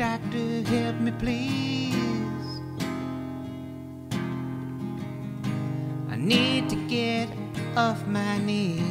doctor, help me please. I need to get off my knees.